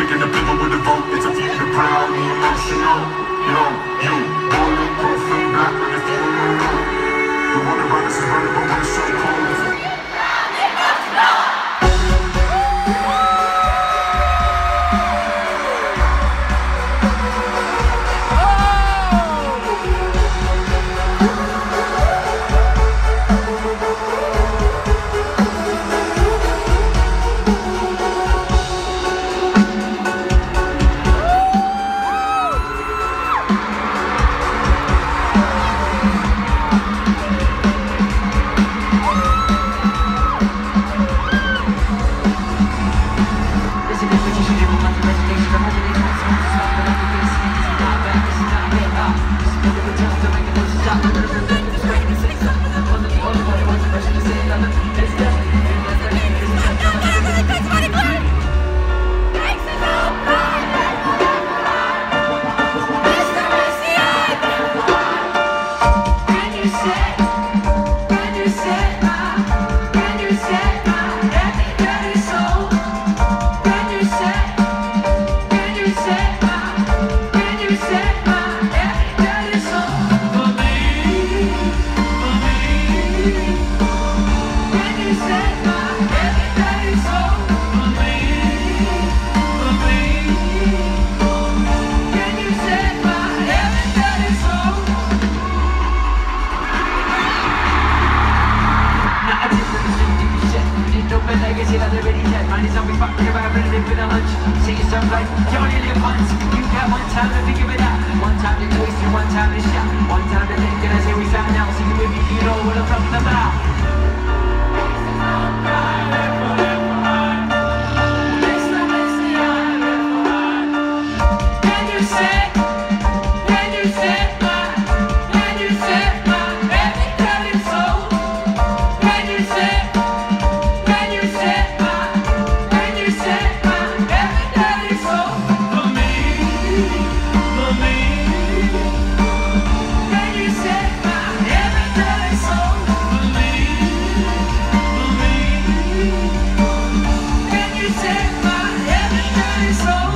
picking the paper with a vote. It's a future proud and emotional. Yo, you 自分をまとめていくはずです already dead Man is always fucking around and living a hunch. See yourself like, you only live once. You got one time to figure it out One time to wasted, one time to shout, One time to think and I say we something else Even if you know what I'm talking about. take my heavy everyday soul.